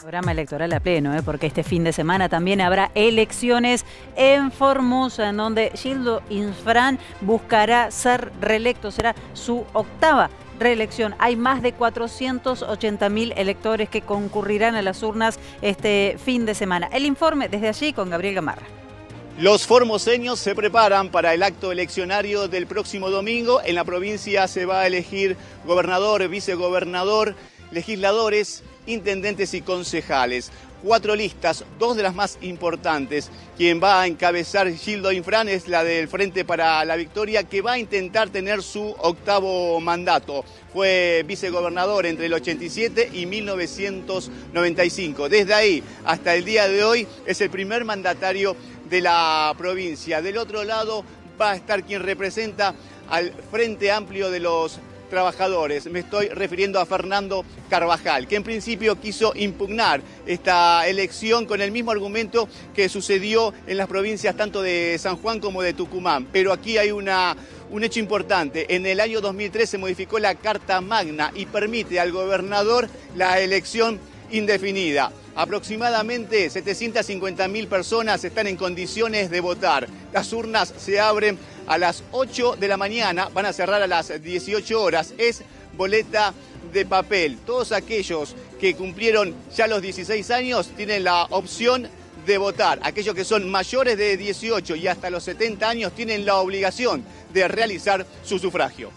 Programa electoral a pleno, ¿eh? porque este fin de semana también habrá elecciones en Formosa, en donde Gildo Infran buscará ser reelecto, será su octava reelección. Hay más de 480 mil electores que concurrirán a las urnas este fin de semana. El informe desde allí con Gabriel Gamarra. Los formoseños se preparan para el acto eleccionario del próximo domingo. En la provincia se va a elegir gobernador, vicegobernador, legisladores, intendentes y concejales. Cuatro listas, dos de las más importantes. Quien va a encabezar Gildo Infran es la del Frente para la Victoria, que va a intentar tener su octavo mandato. Fue vicegobernador entre el 87 y 1995. Desde ahí hasta el día de hoy es el primer mandatario de la provincia. Del otro lado va a estar quien representa al Frente Amplio de los trabajadores. Me estoy refiriendo a Fernando Carvajal, que en principio quiso impugnar esta elección con el mismo argumento que sucedió en las provincias tanto de San Juan como de Tucumán. Pero aquí hay una, un hecho importante. En el año 2003 se modificó la Carta Magna y permite al gobernador la elección indefinida. Aproximadamente 750.000 personas están en condiciones de votar. Las urnas se abren a las 8 de la mañana, van a cerrar a las 18 horas. Es boleta de papel. Todos aquellos que cumplieron ya los 16 años tienen la opción de votar. Aquellos que son mayores de 18 y hasta los 70 años tienen la obligación de realizar su sufragio.